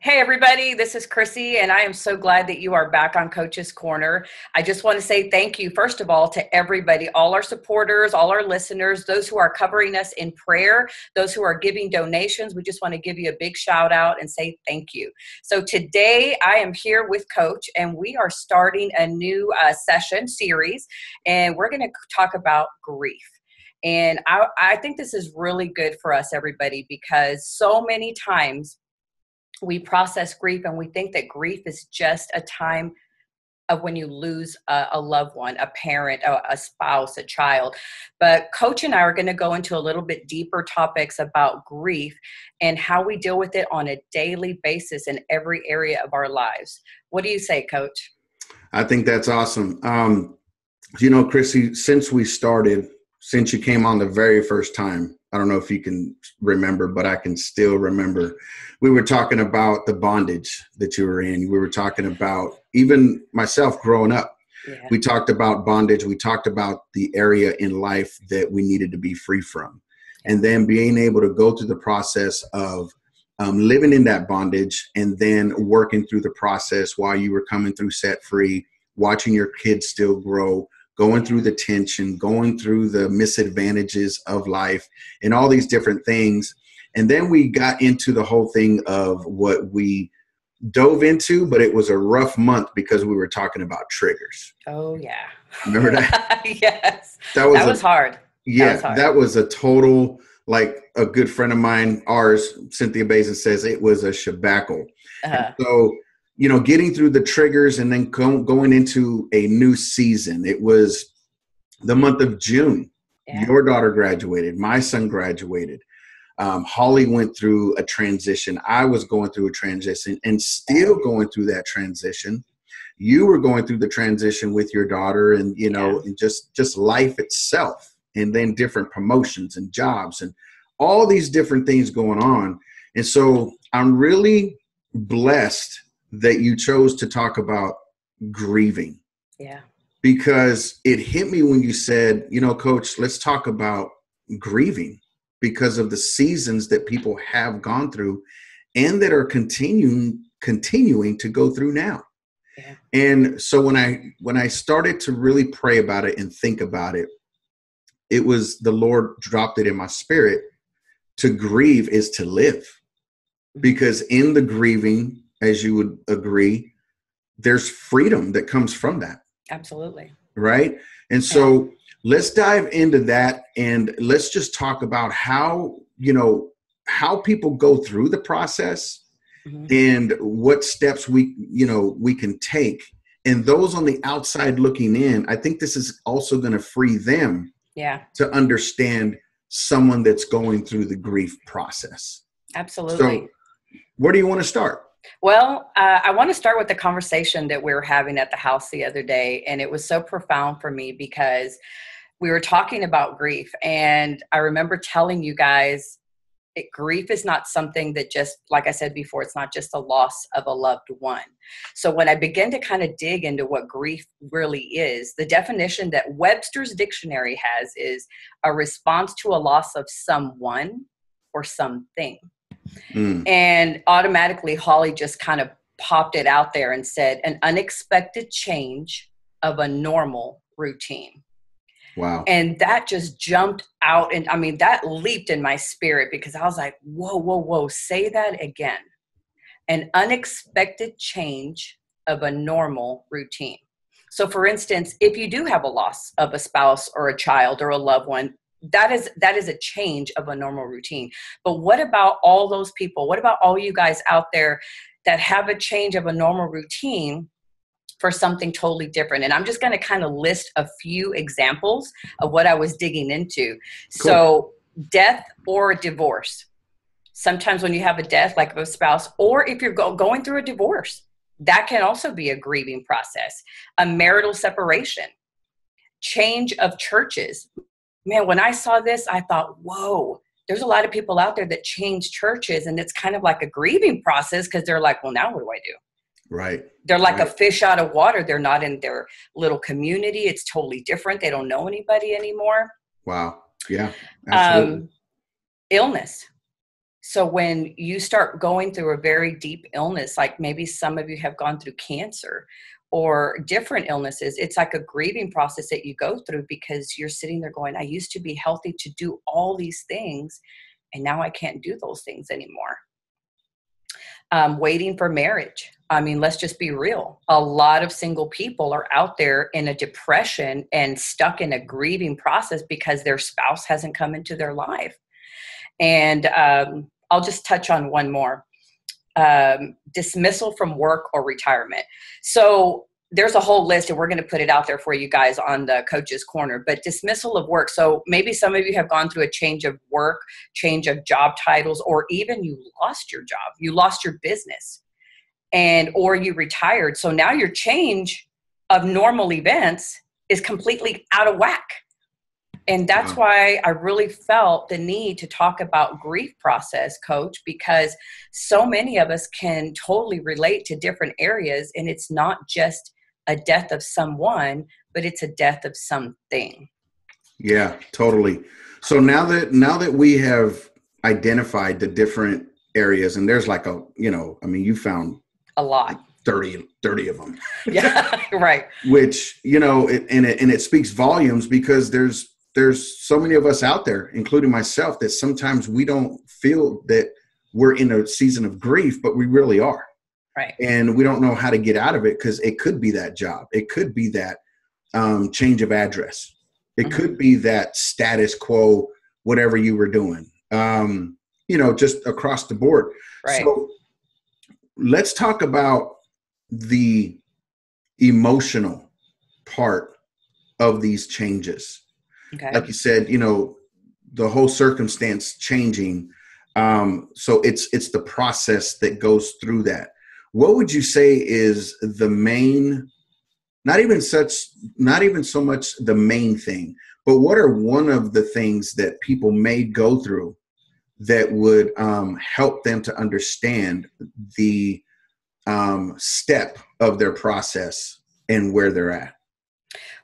Hey, everybody, this is Chrissie, and I am so glad that you are back on Coach's Corner. I just want to say thank you, first of all, to everybody, all our supporters, all our listeners, those who are covering us in prayer, those who are giving donations. We just want to give you a big shout out and say thank you. So, today I am here with Coach, and we are starting a new uh, session series, and we're going to talk about grief. And I, I think this is really good for us, everybody, because so many times we process grief and we think that grief is just a time of when you lose a, a loved one, a parent, a, a, spouse, a child. But Coach and I are going to go into a little bit deeper topics about grief and how we deal with it on a daily basis in every area of our lives. What do you say, Coach? I think that's awesome. Um, you know, Chrissie, since we started, since you came on the very first time, I don't know if you can remember, but I can still remember. We were talking about the bondage that you were in. We were talking about even myself growing up. Yeah. We talked about bondage. We talked about the area in life that we needed to be free from. And then being able to go through the process of um, living in that bondage and then working through the process while you were coming through set free, watching your kids still grow, going through the tension, going through the misadvantages of life, and all these different things. And then we got into the whole thing of what we dove into, but it was a rough month because we were talking about triggers. Oh yeah. Remember that? yes. That was, that was a, hard. Yeah, that was, hard. that was a total like a good friend of mine, ours, Cynthia Bazin says it was a shabackle. Uh-huh. So you know, getting through the triggers and then go, going into a new season. It was the month of June. Yeah. Your daughter graduated. My son graduated. Um, Holly went through a transition. I was going through a transition and still going through that transition. You were going through the transition with your daughter, and you know, yeah. and just just life itself, and then different promotions and jobs and all these different things going on. And so I'm really blessed that you chose to talk about grieving. Yeah. Because it hit me when you said, you know, coach, let's talk about grieving because of the seasons that people have gone through and that are continuing continuing to go through now. Yeah. And so when I when I started to really pray about it and think about it, it was the Lord dropped it in my spirit to grieve is to live. Mm-hmm. Because in the grieving as you would agree, there's freedom that comes from that. Absolutely. Right. And so yeah. let's dive into that and let's just talk about how, you know, how people go through the process mm-hmm. and what steps we, you know, we can take. And those on the outside looking in, I think this is also going to free them yeah. to understand someone that's going through the grief process. Absolutely. So, where do you want to start? Well, uh, I want to start with the conversation that we were having at the house the other day, and it was so profound for me because we were talking about grief, and I remember telling you guys it, grief is not something that just, like I said before, it's not just a loss of a loved one. So when I began to kind of dig into what grief really is, the definition that Webster's dictionary has is a response to a loss of someone or something. Mm. And automatically, Holly just kind of popped it out there and said, an unexpected change of a normal routine. Wow. And that just jumped out. And I mean, that leaped in my spirit because I was like, whoa, whoa, whoa, say that again. An unexpected change of a normal routine. So, for instance, if you do have a loss of a spouse or a child or a loved one, that is that is a change of a normal routine. But what about all those people? What about all you guys out there that have a change of a normal routine for something totally different? And i'm just going to kind of list a few examples of what i was digging into. Cool. so death or divorce. Sometimes when you have a death like of a spouse or if you're go- going through a divorce that can also be a grieving process. A marital separation. Change of churches man, when I saw this, I thought, whoa, there's a lot of people out there that change churches and it's kind of like a grieving process because they're like, well, now what do I do? Right. They're like right. a fish out of water. They're not in their little community. It's totally different. They don't know anybody anymore. Wow. Yeah. Um, illness. so when you start going through a very deep illness like maybe some of you have gone through cancer or different illnesses it's like a grieving process that you go through because you're sitting there going i used to be healthy to do all these things and now i can't do those things anymore. Um, waiting for marriage. I mean let's just be real. A lot of single people are out there in a depression and stuck in a grieving process because their spouse hasn't come into their life. And um, I'll just touch on one more um, dismissal from work or retirement. So there's a whole list, and we're going to put it out there for you guys on the coach's corner. But dismissal of work. So maybe some of you have gone through a change of work, change of job titles, or even you lost your job, you lost your business, and or you retired. So now your change of normal events is completely out of whack and that's why i really felt the need to talk about grief process coach because so many of us can totally relate to different areas and it's not just a death of someone but it's a death of something. Yeah totally. So now that now that we have identified the different areas and there's like a you know i mean you found a lot. like 30, 30 of them yeah right. Which you know it, and it and it speaks volumes because there's there's so many of us out there, including myself, that sometimes we don't feel that we're in a season of grief, but we really are. Right. And we don't know how to get out of it because it could be that job. It could be that um, change of address. It mm-hmm. could be that status quo, whatever you were doing, um, you know, just across the board. Right. So let's talk about the emotional part of these changes Okay. Like you said, you know, the whole circumstance changing. Um, so it's it's the process that goes through that. What would you say is the main not even such not even so much the main thing, but what are one of the things that people may go through that would um, help them to understand the um, step of their process and where they're at?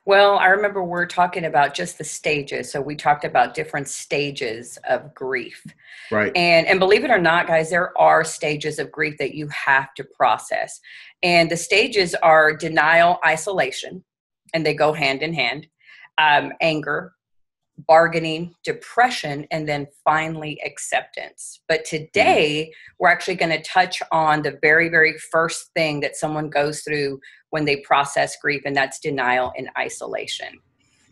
Well, I remember we're talking about just the stages. So we talked about different stages of grief. Right. And and believe it or not, guys, there are stages of grief that you have to process. And the stages are denial, isolation, and they go hand in hand. Um, anger, bargaining, depression, and then finally acceptance. But today, we're actually going to touch on the very, very first thing that someone goes through when they process grief, and that's denial and isolation.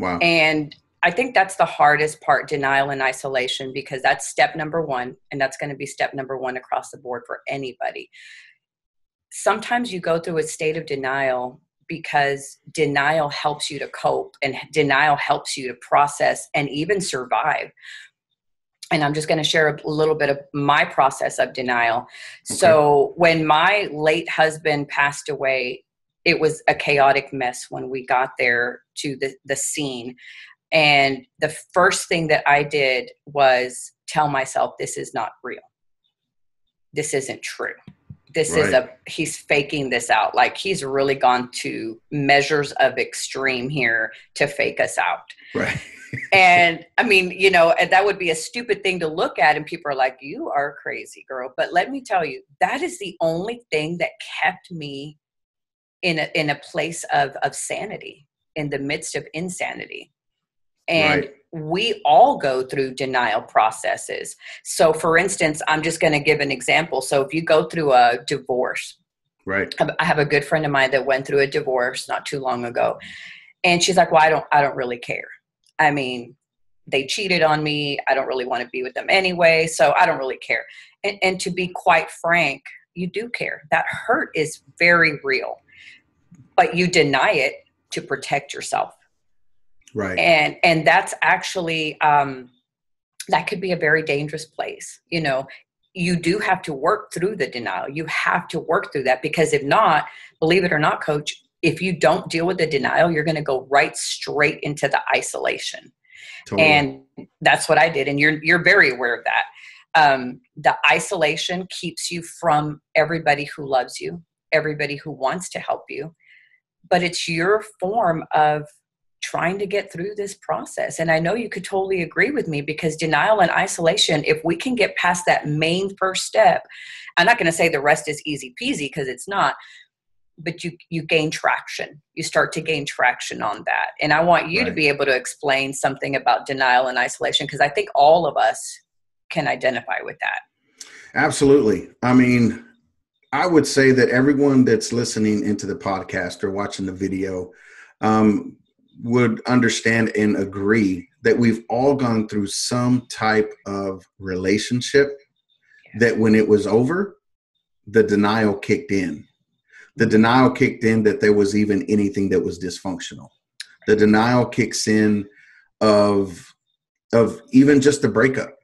Wow. And I think that's the hardest part denial and isolation because that's step number one, and that's going to be step number one across the board for anybody. Sometimes you go through a state of denial because denial helps you to cope and denial helps you to process and even survive and I'm just going to share a little bit of my process of denial. Okay. So, when my late husband passed away, it was a chaotic mess when we got there to the, the scene. And the first thing that I did was tell myself, this is not real. This isn't true this right. is a he's faking this out like he's really gone to measures of extreme here to fake us out right and i mean you know that would be a stupid thing to look at and people are like you are crazy girl but let me tell you that is the only thing that kept me in a in a place of of sanity in the midst of insanity and right we all go through denial processes. So, for instance, I'm just going to give an example. So, if you go through a divorce, right? I have a good friend of mine that went through a divorce not too long ago, and she's like, "Well, I don't, I don't really care. I mean, they cheated on me. I don't really want to be with them anyway, so I don't really care." And, and to be quite frank, you do care. That hurt is very real, but you deny it to protect yourself. Right. And and that's actually um that could be a very dangerous place you know. You do have to work through the denial. You have to work through that because if not believe it or not coach if you don't deal with the denial you're going to go right straight into the isolation. Totally. and that's what i did and you're you're very aware of that. Um, the isolation keeps you from everybody who loves you everybody who wants to help you but it's your form of trying to get through this process. And I know you could totally agree with me because denial and isolation, if we can get past that main first step, I'm not going to say the rest is easy peasy because it's not, but you you gain traction. You start to gain traction on that. And I want you right. to be able to explain something about denial and isolation because I think all of us can identify with that. Absolutely. I mean, I would say that everyone that's listening into the podcast or watching the video um, would understand and agree that we've all gone through some type of relationship that when it was over, the denial kicked in. The denial kicked in that there was even anything that was dysfunctional. The denial kicks in of of even just a breakup.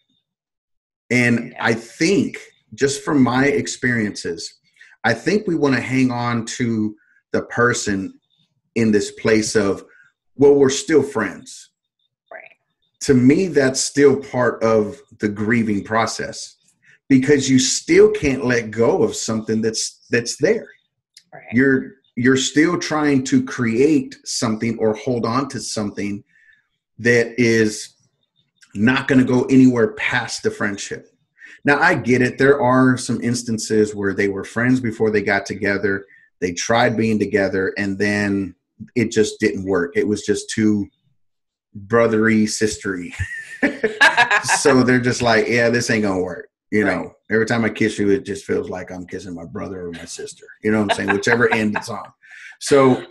And I think just from my experiences, I think we want to hang on to the person in this place of well, we're still friends. Right. To me, that's still part of the grieving process because you still can't let go of something that's that's there. Right. You're you're still trying to create something or hold on to something that is not going to go anywhere past the friendship. Now, I get it. There are some instances where they were friends before they got together. They tried being together, and then it just didn't work. It was just too brothery, sistery. so they're just like, yeah, this ain't gonna work. You right. know, every time I kiss you, it just feels like I'm kissing my brother or my sister. You know what I'm saying? Whichever end it's on. So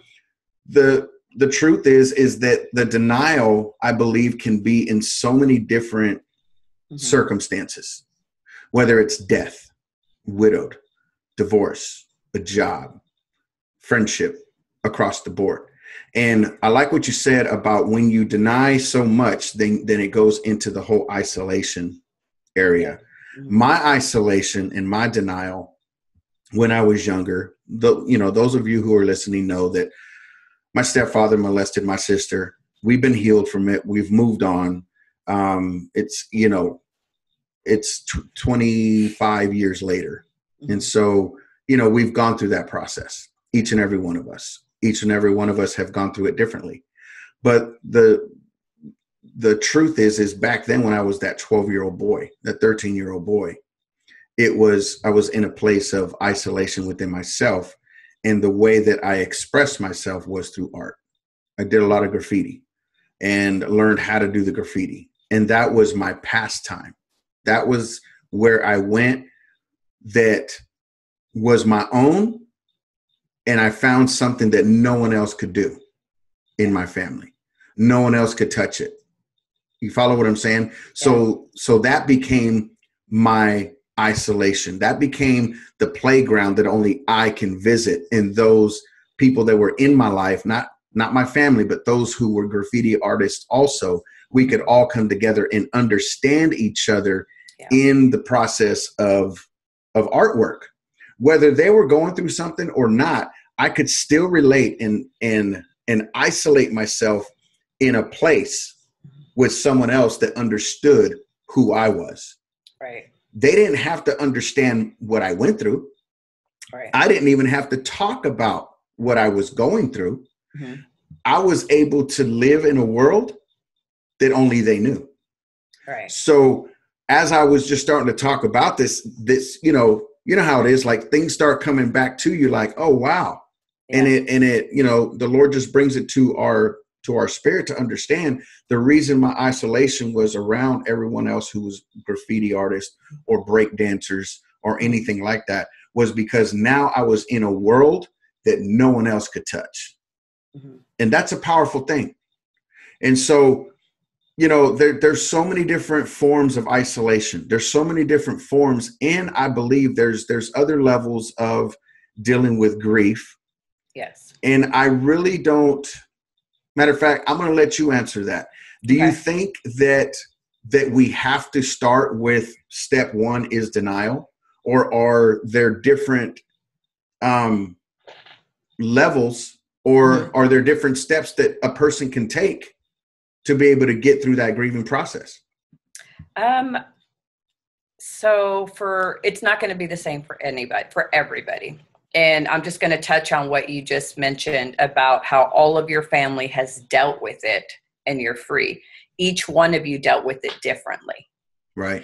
the the truth is is that the denial, I believe, can be in so many different mm-hmm. circumstances, whether it's death, widowed, divorce, a job, friendship, across the board. And I like what you said about when you deny so much, then then it goes into the whole isolation area. Mm-hmm. My isolation and my denial when I was younger, the you know, those of you who are listening know that my stepfather molested my sister. We've been healed from it. We've moved on. Um, it's you know, it's t- 25 years later, mm-hmm. and so you know we've gone through that process, each and every one of us. Each and every one of us have gone through it differently. But the the truth is is back then when i was that 12 year old boy that 13 year old boy it was i was in a place of isolation within myself. And the way that i expressed myself was through art. I did a lot of graffiti and learned how to do the graffiti. And that was my pastime that was where i went that was my own and I found something that no one else could do in my family. No one else could touch it. You follow what I'm saying? So so that became my isolation. That became the playground that only I can visit and those people that were in my life, not not my family, but those who were graffiti artists also, we could all come together and understand each other yeah. in the process of of artwork. Whether they were going through something or not i could still relate and and and isolate myself in a place with someone else that understood who i was. Right. They didn't have to understand what i went through. Right. I didn't even have to talk about what i was going through. Mm-hmm. i was able to live in a world that only they knew. Right. So as i was just starting to talk about this this you know you know how it is like things start coming back to you like oh wow yeah. and it and it you know the lord just brings it to our to our spirit to understand the reason my isolation was around everyone else who was graffiti artists or break dancers or anything like that was because now i was in a world that no one else could touch mm-hmm. and that's a powerful thing and so you know there, there's so many different forms of isolation. There's so many different forms and i believe there's there's other levels of dealing with grief. Yes. And i really don't matter of fact i'm going to let you answer that. Do okay. you think that that we have to start with step one is denial? Or are there different um levels or mm-hmm. are there different steps that a person can take to be able to get through that grieving process? Um, so for it's not going to be the same for anybody, for everybody. and I'm just going to touch on what you just mentioned about how all of your family has dealt with it and you're free. Each one of you dealt with it differently. Right.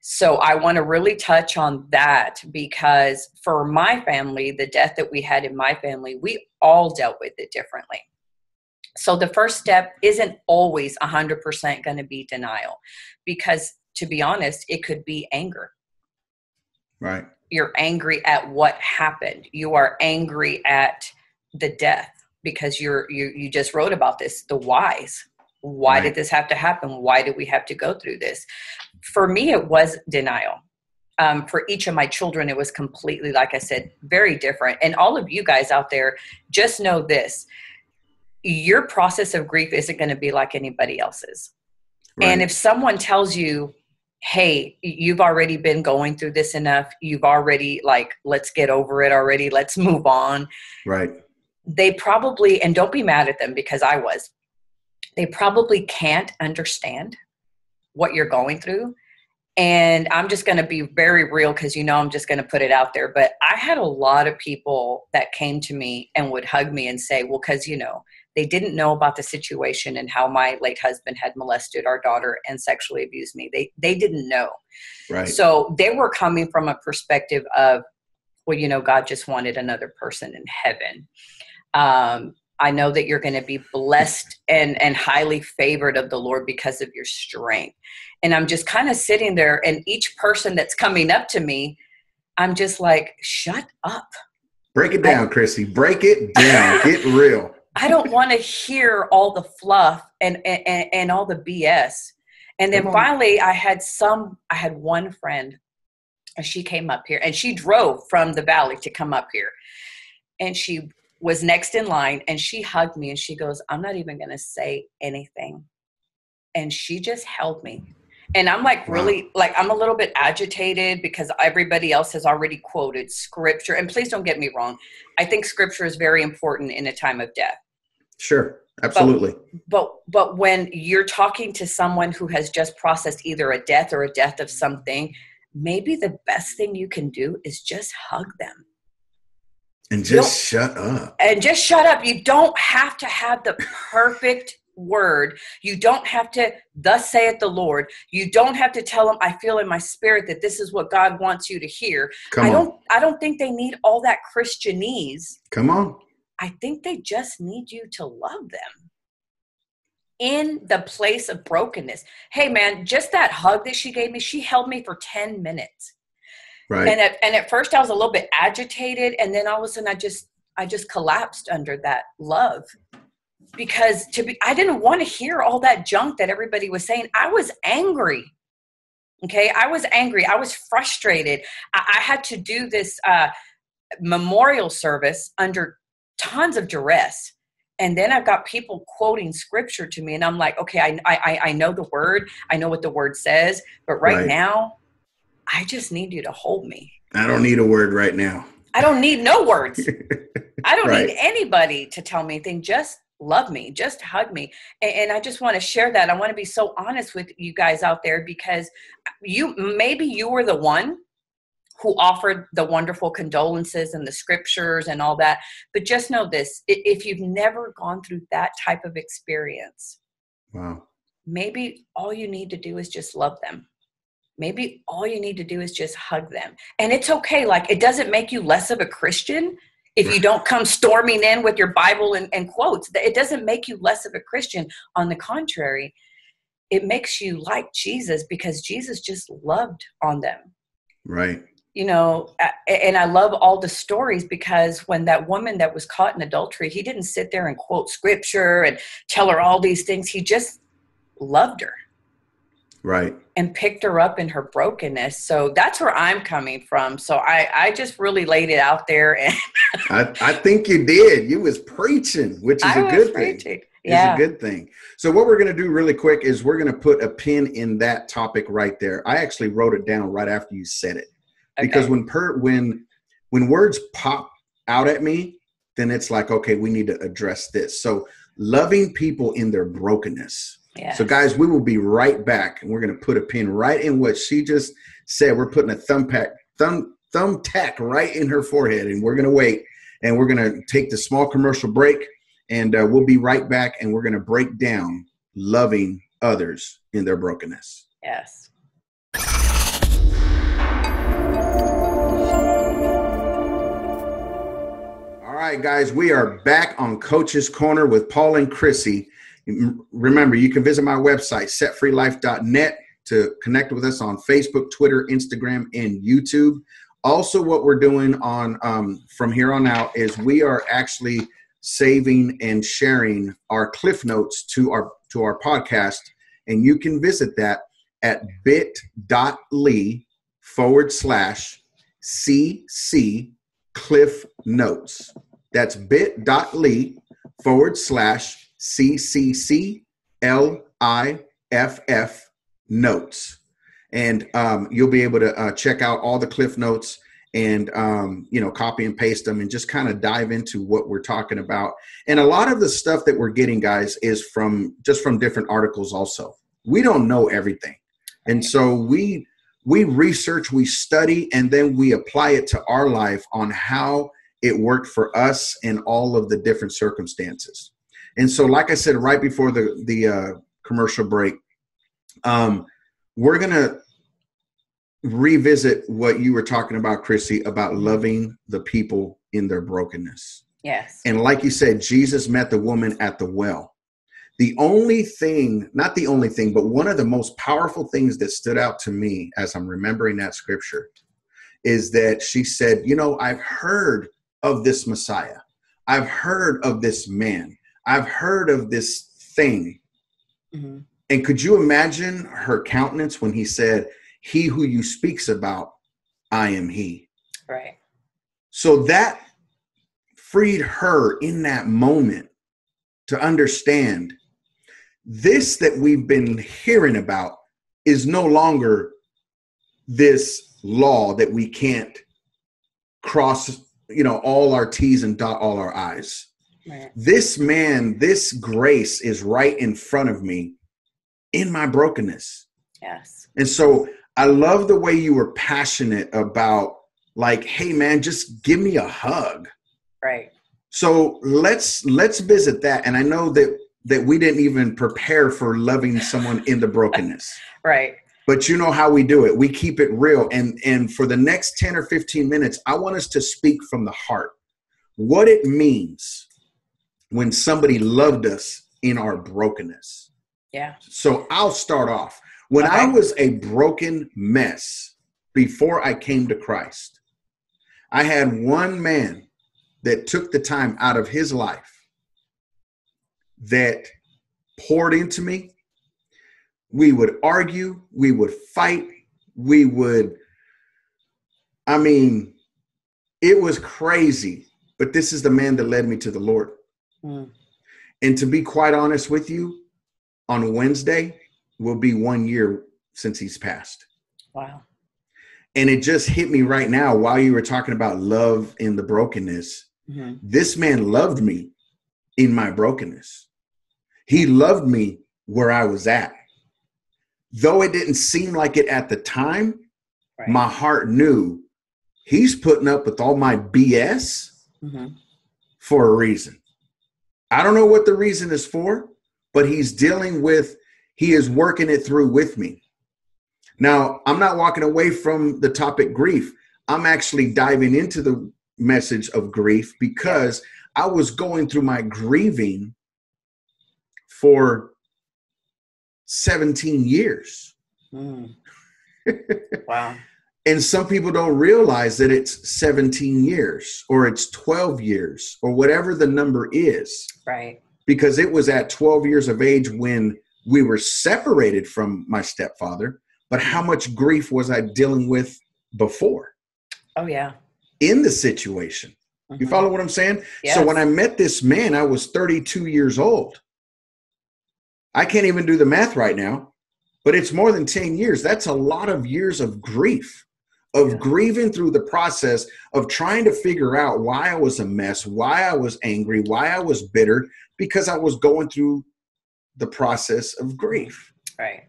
So I want to really touch on that because for my family, the death that we had in my family, we all dealt with it differently. So the first step isn't always 100% going to be denial because to be honest, it could be anger. Right. You're angry at what happened. You are angry at the death because you're you you just wrote about this, the whys. Why right. did this have to happen? Why did we have to go through this? For me, it was denial. Um, for each of my children, it was completely, like I said, very different. And all of you guys out there, just know this your process of grief isn't going to be like anybody else's. Right. And if someone tells you, hey, you've already been going through this enough, you've already, like, let's get over it already, let's move on. Right. They probably, and don't be mad at them because I was, they probably can't understand what you're going through. And I'm just going to be very real because you know I'm just going to put it out there. But I had a lot of people that came to me and would hug me and say, well, because, you know, they didn't know about the situation and how my late husband had molested our daughter and sexually abused me. They they didn't know. Right. So they were coming from a perspective of, well, you know, God just wanted another person in heaven. Um, I know that you're going to be blessed and and highly favored of the Lord because of your strength. And I'm just kind of sitting there, and each person that's coming up to me, I'm just like, shut up. Break it down, I, Chrissie. Break it down. Get real. I don't want to hear all the fluff and, and, and all the BS. And then finally, I had some, I had one friend, and she came up here and she drove from the valley to come up here. And she was next in line and she hugged me and she goes, I'm not even going to say anything. And she just held me. And I'm like, really, like, I'm a little bit agitated because everybody else has already quoted scripture. And please don't get me wrong. I think scripture is very important in a time of death. Sure. Absolutely. But, but but when you're talking to someone who has just processed either a death or a death of something, maybe the best thing you can do is just hug them. And just shut up. And just shut up. You don't have to have the perfect word. You don't have to, thus saith the Lord. You don't have to tell them, I feel in my spirit that this is what God wants you to hear. Come I don't on. I don't think they need all that Christianese. Come on. I think they just need you to love them in the place of brokenness. Hey man, just that hug that she gave me, she held me for 10 minutes. Right. And at, and at first I was a little bit agitated and then all of a sudden I just I just collapsed under that love because to be I didn't want to hear all that junk that everybody was saying. I was angry. Okay, I was angry. I was frustrated. I, I had to do this uh, memorial service under tons of duress. And then I've got people quoting scripture to me, and I'm like, okay, I, I, I know the word, I know what the word says, but right, right. now, I just need you to hold me. I don't need a word right now. I don't need no words. I don't right. need anybody to tell me anything. Just love me, just hug me. And, and, I just want to share that. I want to be so honest with you guys out there because you maybe you were the one who offered the wonderful condolences and the scriptures and all that. But just know this if you've never gone through that type of experience, wow. maybe all you need to do is just love them. Maybe all you need to do is just hug them. And it's okay. Like, it doesn't make you less of a Christian if you don't come storming in with your Bible and, and quotes. It doesn't make you less of a Christian. On the contrary, it makes you like Jesus because Jesus just loved on them. Right. You know, and I love all the stories because when that woman that was caught in adultery, he didn't sit there and quote scripture and tell her all these things. He just loved her. Right. And picked her up in her brokenness. So that's where i'm coming from. So i i just really laid it out there and I, I think you did. You was preaching which is I a good preaching. thing. yeah. is a good thing. So what we're going to do really quick is we're going to put a pin in that topic right there. I actually wrote it down right after you said it okay. because when per when when words pop out at me then it's like okay we need to address this so loving people in their brokenness so, guys, we will be right back, and we're going to put a pin right in what she just said. We're putting a thumb pack, thumb thumbtack right in her forehead. And we're going to wait and we're going to take the small commercial break and uh, we'll be right back and we're going to break down loving others in their brokenness. Yes. Right, guys, we are back on Coach's Corner with Paul and Chrissie. Remember, you can visit my website, setfreelife.net, to connect with us on Facebook, Twitter, Instagram, and YouTube. Also, what we're doing on um, from here on out is we are actually saving and sharing our cliff notes to our to our podcast, and you can visit that at bit.ly forward slash cc cliff notes. That's bit.ly forward slash ccc l i f f notes. And um, you'll be able to uh, check out all the cliff notes and um, you know copy and paste them and just kind of dive into what we're talking about. And a lot of the stuff that we're getting guys is from just from different articles also. We don't know everything. And so we we research we study and then we apply it to our life on how it worked for us in all of the different circumstances and so like i said right before the the uh, commercial break um, we're gonna revisit what you were talking about, Chrissie, about loving the people in their brokenness. Yes. And like you said, Jesus met the woman at the well. The only thing, not the only thing, but one of the most powerful things that stood out to me as I'm remembering that scripture is that she said, You know, I've heard of this Messiah. I've heard of this man. I've heard of this thing. Mm-hmm. And could you imagine her countenance when he said, he who you speaks about, I am he. Right. So that freed her in that moment to understand this that we've been hearing about is no longer this law that we can't cross, you know, all our T's and dot all our I's. Right. This man, this grace is right in front of me in my brokenness. Yes. And so I love the way you were passionate about like, hey man, just give me a hug. Right. So let's let's visit that. And I know that that we didn't even prepare for loving someone in the brokenness. right. But you know how we do it. We keep it real. And and for the next 10 or 15 minutes, I want us to speak from the heart. What it means when somebody loved us in our brokenness. Yeah. So I'll start off. When I was a broken mess before I came to Christ, I had one man that took the time out of his life that poured into me. We would argue, we would fight, we would, I mean, it was crazy, but this is the man that led me to the Lord. Mm. And to be quite honest with you, on Wednesday, will be one year since he's passed. Wow. And it just hit me right now while you were talking about love in the brokenness. Mm-hmm. This man loved me in my brokenness. He loved me where I was at. Though it didn't seem like it at the time, right. my heart knew he's putting up with all my BS mm-hmm. for a reason. I don't know what the reason is for, but he's dealing with he is working it through with me. Now, I'm not walking away from the topic grief. I'm actually diving into the message of grief because I was going through my grieving for 17 years. Mm. wow. and some people don't realize that it's 17 years or it's 12 years or whatever the number is. Right. Because it was at 12 years of age when we were separated from my stepfather, but how much grief was I dealing with before? Oh, yeah. In the situation. Mm-hmm. You follow what I'm saying? Yes. So when I met this man, I was 32 years old. I can't even do the math right now, but it's more than 10 years. That's a lot of years of grief, of yeah. grieving through the process of trying to figure out why I was a mess, why I was angry, why I was bitter, because I was going through the process of grief. Right.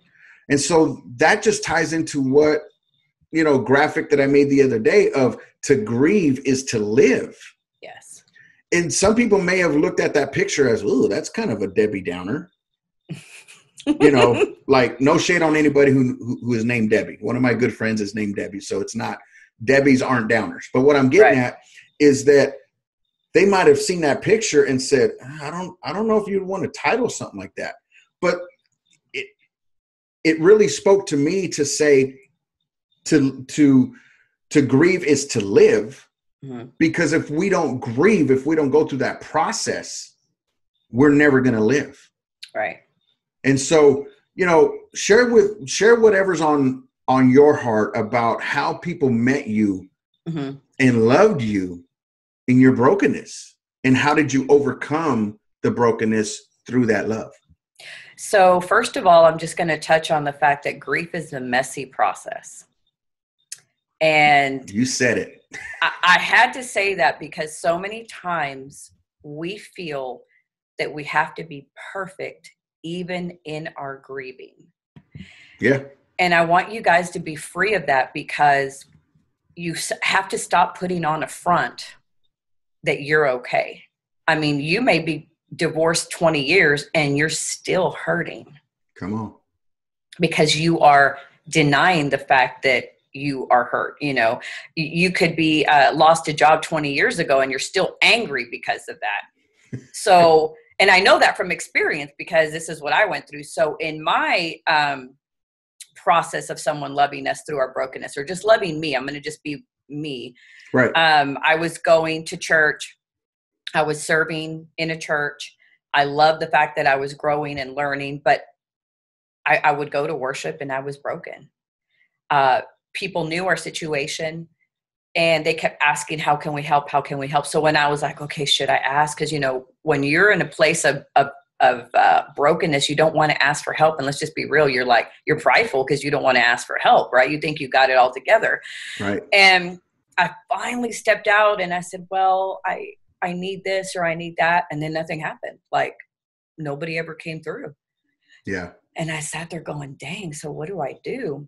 And so that just ties into what you know graphic that I made the other day of to grieve is to live. Yes. And some people may have looked at that picture as, "Ooh, that's kind of a Debbie Downer." You know, like no shade on anybody who, who, who is named Debbie. One of my good friends is named Debbie, so it's not Debbie's aren't downers. But what I'm getting right. at is that they might have seen that picture and said, "I don't, I don't know if you'd want to title something like that." But it, it really spoke to me to say, to to to grieve is to live, mm-hmm. because if we don't grieve, if we don't go through that process, we're never going to live. Right and so, you know, share with share whatever's on on your heart about how people met you mm-hmm. and loved you in your brokenness. And how did you overcome the brokenness through that love? So first of all i'm just going to touch on the fact that grief is a messy process. And you said it. I, I, had to say that because so many times we feel that we have to be perfect even in our grieving. Yeah. And I want you guys to be free of that because you have to stop putting on a front that you're okay. I mean, you may be divorced 20 years and you're still hurting. Come on. Because you are denying the fact that you are hurt. You know, you could be uh, lost a job 20 years ago and you're still angry because of that. So and I know that from experience because this is what I went through. So in my um, process of someone loving us through our brokenness or just loving me, I'm going to just be me. Right. Um, I was going to church. I was serving in a church. I loved the fact that I was growing and learning, but I, I would go to worship and I was broken. Uh, people knew our situation and they kept asking how can we help? How can we help? So when i was like okay should i ask? Because you know when you're in a place of of, of uh, brokenness you don't want to ask for help and let's just be real you're like you're prideful because you don't want to ask for help right? You think you got it all together. Right. And i finally stepped out and i said well i i need this or i need that and then nothing happened. Like nobody ever came through. Yeah. And i sat there going dang so what do i do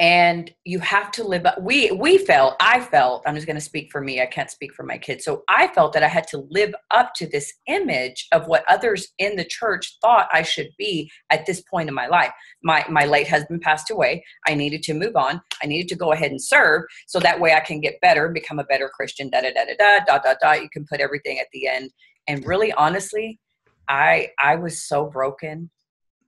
and you have to live up we we felt i felt i'm just going to speak for me i can't speak for my kids. So i felt that i had to live up to this image of what others in the church thought i should be at this point in my life. My my late husband passed away. I needed to move on. I needed to go ahead and serve so that way i can get better become a better christian da da da da da da da da. You can put everything at the end. And really honestly i i was so broken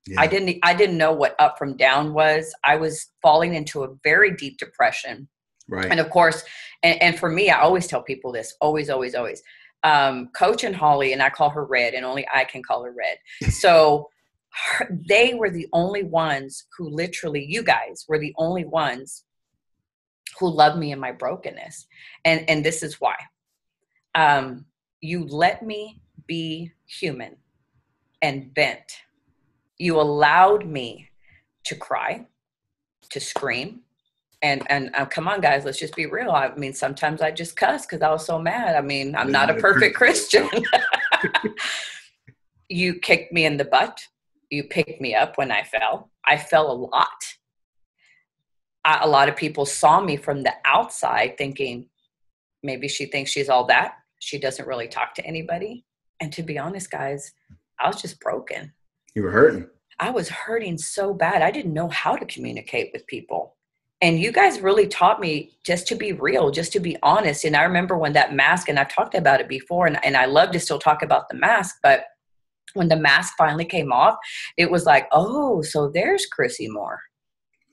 yeah. I didn't I didn't know what up from down was. I was falling into a very deep depression. Right. And of course, and, and for me, I always tell people this, always, always, always. Um, Coach and Holly, and I call her Red, and only I can call her Red. So her, they were the only ones who literally, you guys were the only ones who loved me in my brokenness. And and this is why. Um, you let me be human and bent you allowed me to cry, to scream. And and uh, come on, guys, let's just be real. I mean, sometimes I just cuss because I was so mad. I mean, I'm not a perfect Christian. you kicked me in the butt. You picked me up when I fell. I fell a lot. I, a lot of people saw me from the outside thinking, maybe she thinks she's all that. She doesn't really talk to anybody. And to be honest, guys, I was just broken. You were hurting. I was hurting so bad. I didn't know how to communicate with people. And you guys really taught me just to be real, just to be honest. And I remember when that mask, and I've talked about it before, and, and I love to still talk about the mask, but when the mask finally came off, it was like, oh, so there's Chrissie Moore.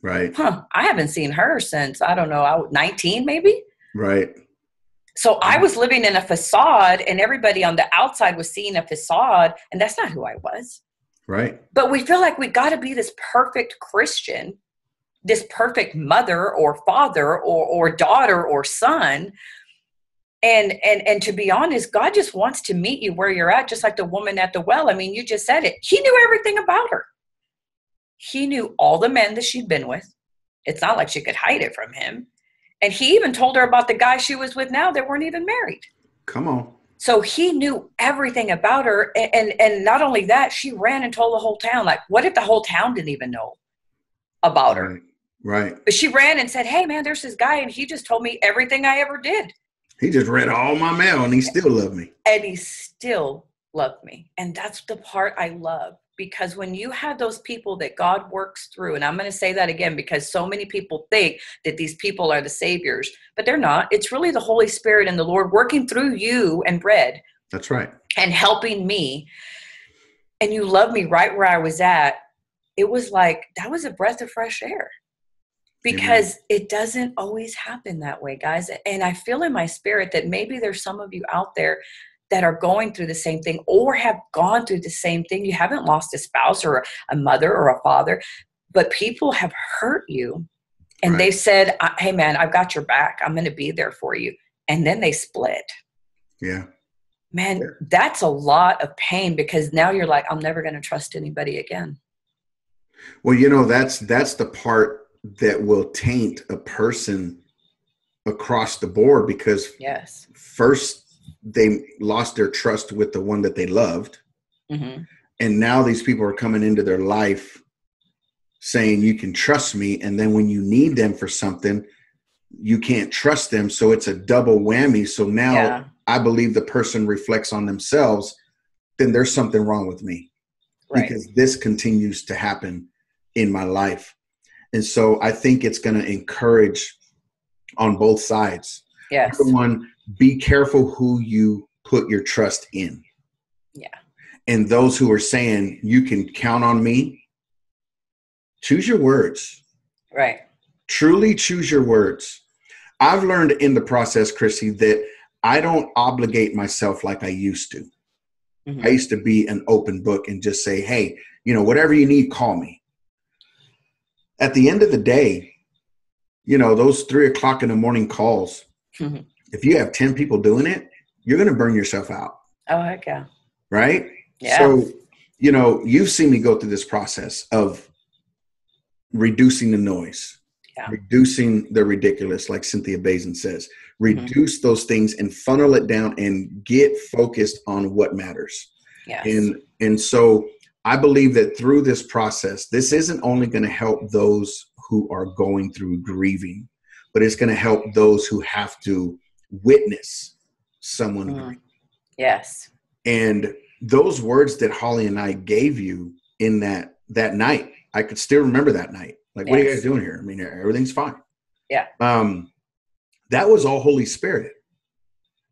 Right. Huh. I haven't seen her since, I don't know, I was 19 maybe. Right. So I was living in a facade, and everybody on the outside was seeing a facade, and that's not who I was. Right. But we feel like we got to be this perfect Christian, this perfect mother or father or, or daughter or son. And and and to be honest, God just wants to meet you where you're at, just like the woman at the well. I mean, you just said it. He knew everything about her. He knew all the men that she'd been with. It's not like she could hide it from him. And he even told her about the guy she was with now that weren't even married. Come on. So he knew everything about her. And, and, and not only that, she ran and told the whole town. Like, what if the whole town didn't even know about her? Right. But she ran and said, Hey, man, there's this guy, and he just told me everything I ever did. He just read all my mail and he still loved me. And he still loved me. And that's the part I love because when you have those people that God works through, and I'm going to say that again because so many people think that these people are the saviors, but they're not. It's really the Holy Spirit and the Lord working through you and Red. That's right. And helping me. And you love me right where I was at. It was like that was a breath of fresh air because Amen. it doesn't always happen that way, guys. And I feel in my spirit that maybe there's some of you out there that are going through the same thing or have gone through the same thing. You haven't lost a spouse or a mother or a father, but people have hurt you and right. they said, Hey, man, I've got your back. I'm going to be there for you. And then they split. Yeah. Man, yeah. that's a lot of pain because now you're like, I'm never going to trust anybody again. Well, you know, that's that's the part that will taint a person across the board because yes first they lost their trust with the one that they loved mm-hmm. and now these people are coming into their life saying you can trust me and then when you need them for something you can't trust them so it's a double whammy so now yeah. i believe the person reflects on themselves then there's something wrong with me right. because this continues to happen in my life and so I think it's going to encourage on both sides. Yes. Number one, be careful who you put your trust in. Yeah. And those who are saying you can count on me, choose your words. Right. Truly choose your words. I've learned in the process, Chrissie, that I don't obligate myself like I used to. Mm-hmm. I used to be an open book and just say, hey, you know, whatever you need, call me at the end of the day, you know, those three o'clock in the morning calls, mm-hmm. If you have 10 people doing it, you're going to burn yourself out. Oh, heck yeah. Right? Yeah. So, you know, you've seen me go through this process of reducing the noise, yeah. reducing the ridiculous, like Cynthia Bazin says, reduce mm-hmm. those things and funnel it down and get focused on what matters. Yes. And, and so, I believe that through this process, this isn't only going to help those who are going through grieving, but it's going to help those who have to witness someone mm. Yes. And those words that Holly and I gave you in that that night, I could still remember that night. Like, yes. what are you guys doing here? I mean, everything's fine. Yeah. Um, that was all Holy Spirit.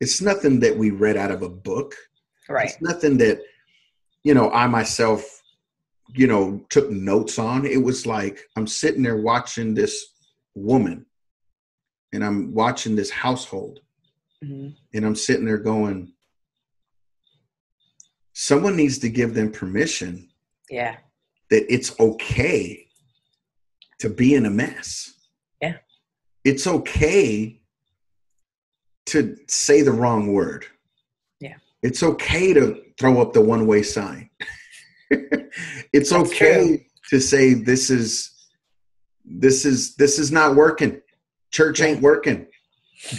It's nothing that we read out of a book. Right. It's nothing that you know, I myself, you know, took notes on. It was like I'm sitting there watching this woman and I'm watching this household mm-hmm. and I'm sitting there going, someone needs to give them permission. Yeah. That it's okay to be in a mess. Yeah. It's okay to say the wrong word. Yeah. It's okay to throw up the one way sign. it's That's okay true. to say this is this is this is not working. Church ain't working.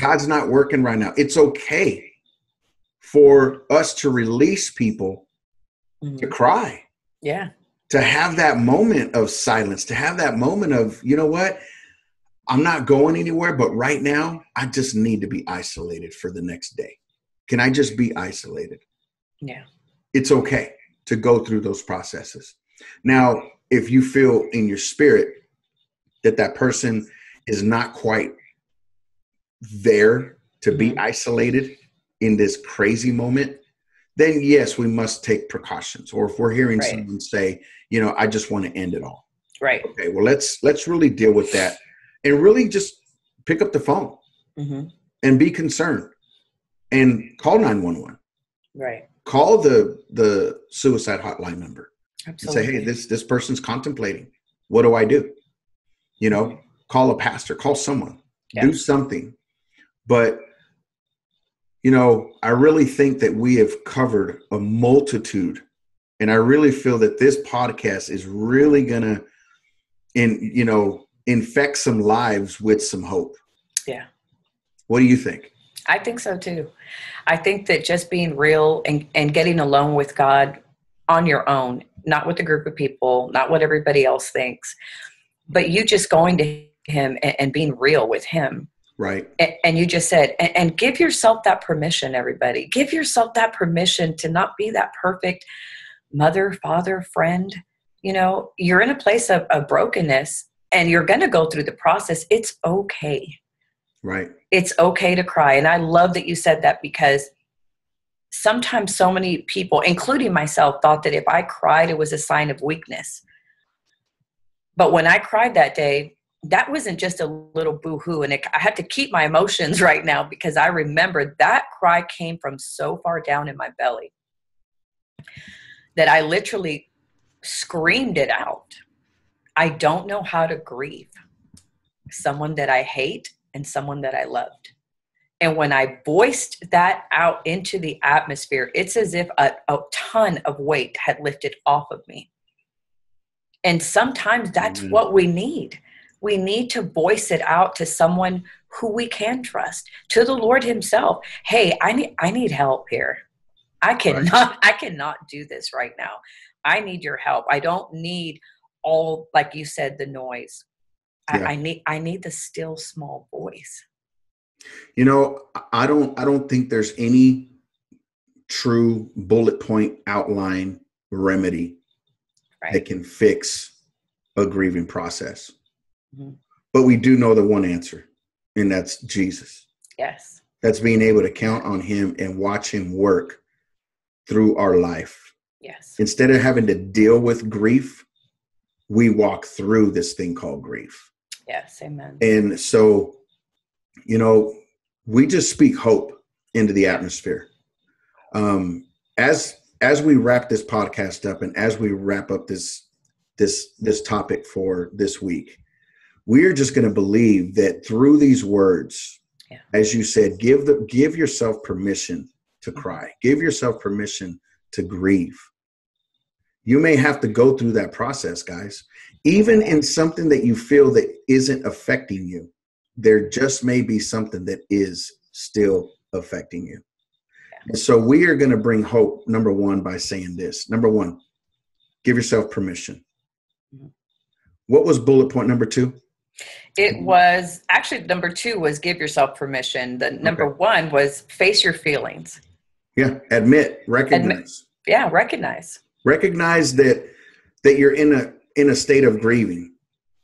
God's not working right now. It's okay for us to release people mm-hmm. to cry. Yeah. To have that moment of silence, to have that moment of, you know what? I'm not going anywhere, but right now I just need to be isolated for the next day. Can I just be isolated? Yeah. It's okay to go through those processes. Now, if you feel in your spirit that that person is not quite there to be mm-hmm. isolated in this crazy moment, then yes, we must take precautions. Or if we're hearing right. someone say, you know, I just want to end it all. Right. Okay. Well, let's let's really deal with that, and really just pick up the phone mm-hmm. and be concerned, and call nine one one. Right call the the suicide hotline number Absolutely. and say hey this this person's contemplating what do i do you know call a pastor call someone yeah. do something but you know i really think that we have covered a multitude. And i really feel that this podcast is really gonna in you know infect some lives with some hope. Yeah. What do you think? I think so too. I think that just being real and, and getting alone with God on your own, not with a group of people, not what everybody else thinks, but you just going to him and, and being real with him right. And, and you just said and, and, give yourself that permission everybody. Give yourself that permission to not be that perfect mother father friend. You know you're in a place of, of brokenness and you're going to go through the process. It's okay. Right. It's okay to cry. And i love that you said that because sometimes so many people including myself thought that if i cried it was a sign of weakness. But when i cried that day that wasn't just a little boo-hoo and it, i had to keep my emotions right now because i remember that cry came from so far down in my belly that i literally screamed it out. I don't know how to grieve someone that i hate and someone that i loved. And when i voiced that out into the atmosphere it's as if a, a ton of weight had lifted off of me. And sometimes that's mm-hmm. what we need we need to voice it out to someone who we can trust to the lord himself. Hey i need i need help here. I cannot right. i cannot do this right now. I need your help. I don't need all like you said the noise. Yeah. I, I need i need the still small voice. You know i don't i don't think there's any true bullet point outline remedy right. that can fix a grieving process Mm-hmm. But we do know the one answer, and that's Jesus. Yes. That's being able to count on him and watch him work through our life. Yes. Instead of having to deal with grief, we walk through this thing called grief. Yes, amen. And so, you know, we just speak hope into the atmosphere. Um, as as we wrap this podcast up and as we wrap up this this this topic for this week, we're just going to believe that through these words yeah. as you said give the give yourself permission to mm-hmm. cry. Give yourself permission to grieve. You may have to go through that process guys. Even in something that you feel that isn't affecting you there just may be something that is still affecting you. And so we are going to bring hope number one by saying this. Number one give yourself permission. Mm-hmm. what was bullet point number two it mm-hmm. was actually number two was give yourself permission. The number okay. one was face your feelings. Yeah, admit, recognize. Admit, yeah, recognize. Recognize that that you're in a in a state of grieving.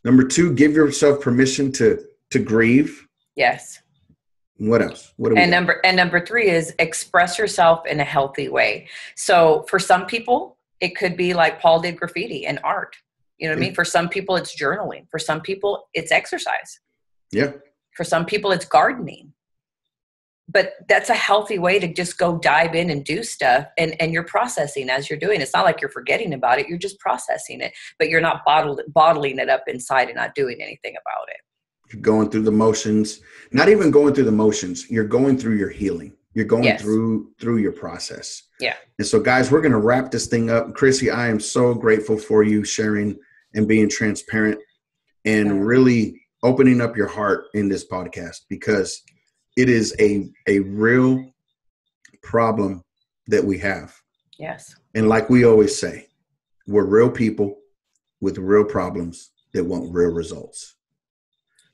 Number two, give yourself permission to to grieve. Yes. What else? What and number and number three is express yourself in a healthy way. So for some people, it could be like Paul did graffiti and art. You know what yeah. I mean? For some people, it's journaling. For some people, it's exercise. Yeah. For some people, it's gardening. But that's a healthy way to just go dive in and do stuff and, and you're processing as you're doing. It's not like you're forgetting about it, you're just processing it, but you're not bottled, bottling it up inside and not doing anything about it. You're going through the motions, not even going through the motions, you're going through your healing. You're going yes. through through your process. Yeah. And so guys, we're going to wrap this thing up. Chrissie, I am so grateful for you sharing and being transparent and really opening up your heart in this podcast because it is a a real problem that we have. Yes. And like we always say, we're real people with real problems that want real results.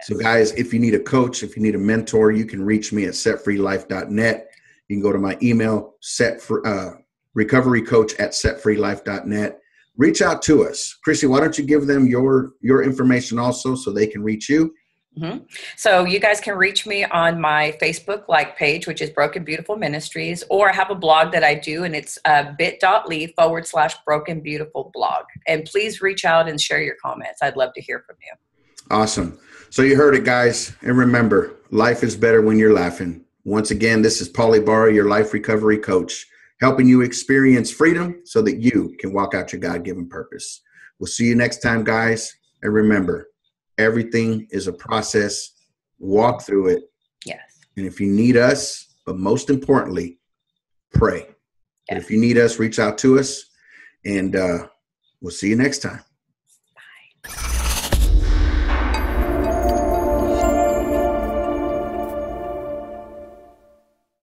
Yes. So guys, if you need a coach, if you need a mentor, you can reach me at setfreelife.net. You can go to my email, set for uh, recovery coach at setfreelife.net reach out to us. Chrissie, why don't you give them your your information also so they can reach you? Mm-hmm. So you guys can reach me on my Facebook like page, which is Broken Beautiful Ministries, or I have a blog that I do, and it's uh, bit.ly forward slash Broken Beautiful blog. And please reach out and share your comments. I'd love to hear from you. Awesome. So you heard it, guys. And remember, life is better when you're laughing. Once again, this is Polly Barra, your life recovery coach helping you experience freedom so that you can walk out your God given purpose. We'll see you next time, guys. And remember, everything is a process. Walk through it. Yes. And if you need us, but most importantly, pray. Yes. If you need us, reach out to us. And uh, we'll see you next time. Bye.